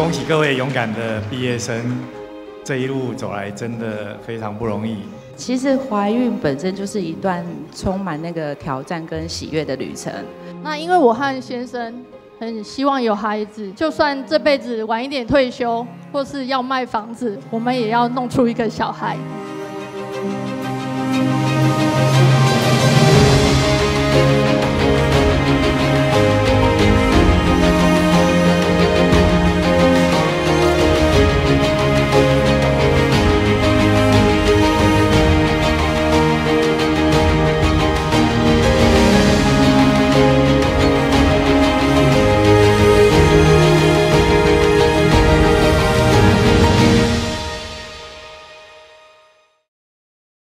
恭喜各位勇敢的毕业生这一路走来真的非常不容易。其实怀孕本身就是一段充满那个挑战跟喜悦的旅程。那因为我和先生很希望有孩子就算这辈子晚一点退休或是要卖房子我们也要弄出一个小孩。